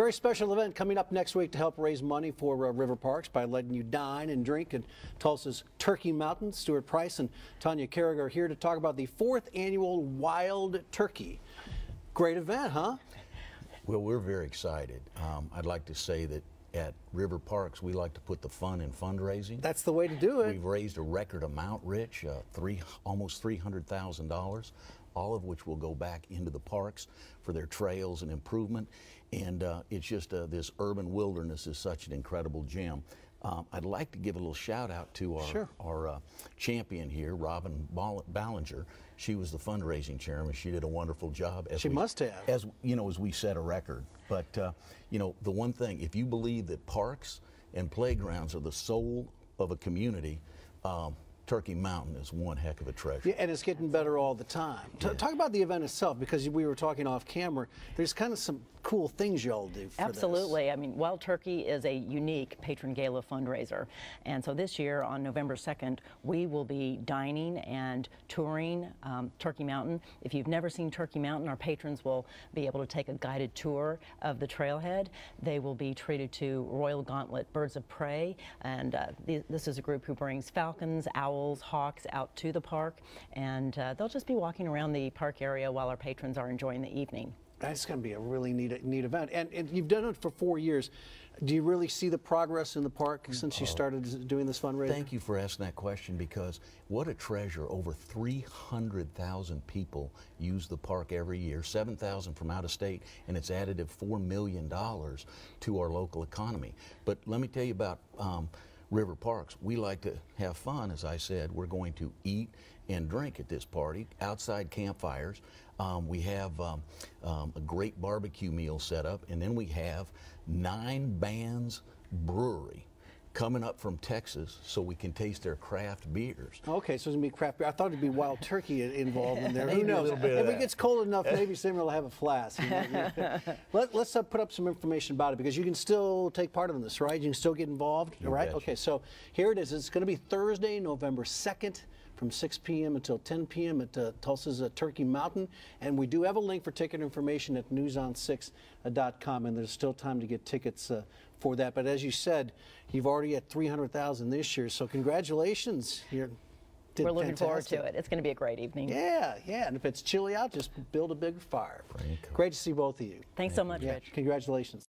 Very special event coming up next week to help raise money for uh, River Parks by letting you dine and drink at Tulsa's Turkey Mountain. Stuart Price and Tanya Carriger are here to talk about the fourth annual Wild Turkey. Great event, huh? Well, we're very excited. Um, I'd like to say that at River Parks, we like to put the fun in fundraising. That's the way to do it. We've raised a record amount, Rich, uh, three, almost $300,000, all of which will go back into the parks for their trails and improvement. And uh, it's just uh, this urban wilderness is such an incredible gem. Um, I'd like to give a little shout out to our, Sure. our uh, champion here, Robin Ball- Ballinger. She was the fundraising chairman. She did a wonderful job. As She we- must have. As you know, as we set a record. But uh, you know, the one thing, if you believe that parks and playgrounds are the soul of a community, um, Turkey Mountain is one heck of a treasure. Yeah, and it's getting better all the time. T- Talk about the event itself because we were talking off camera. There's kind of some cool things y'all do. For this. Absolutely. I mean, Wild Turkey is a unique patron gala fundraiser. And so this year on November 2nd, we will be dining and touring um, Turkey Mountain. If you've never seen Turkey Mountain, our patrons will be able to take a guided tour of the trailhead. They will be treated to Royal Gauntlet Birds of Prey. And uh, th- this is a group who brings falcons, owls, hawks out to the park. And uh, they'll just be walking around the park area while our patrons are enjoying the evening. That's going to be a really neat, neat event. And, and you've done it for four years. Do you really see the progress in the park since you started doing this fundraiser? Thank you for asking that question because what a treasure. Over 300,000 people use the park every year, 7,000 from out of state, and it's added $4 million to our local economy. But let me tell you about um, River Parks. We like to have fun, as I said. We're going to eat and drink at this party, outside campfires. Um, we have um, um, a great barbecue meal set up, and then we have Nine Bands Brewery coming up from Texas so we can taste their craft beers. Okay, so it's going to be craft beer. I thought it'd be wild turkey involved in there. Who knows? if it gets cold enough, maybe Samuel will have a flask. Let, us uh, put up some information about it because you can still take part in this, right? You can still get involved, You right? Okay, so here it is. It's going to be Thursday, November 2nd from 6 p.m. until 10 p.m. at uh, Tulsa's uh, Turkey Mountain. And we do have a link for ticket information at newson6.com, and there's still time to get tickets uh, for that. But as you said, you've already at 300,000 this year, so congratulations. You're, did We're looking forward to it. It's going to be a great evening. Yeah, yeah. And if it's chilly out, just build a big fire. Franco. Great to see both of you. Thanks so much, Yeah, Rich. congratulations.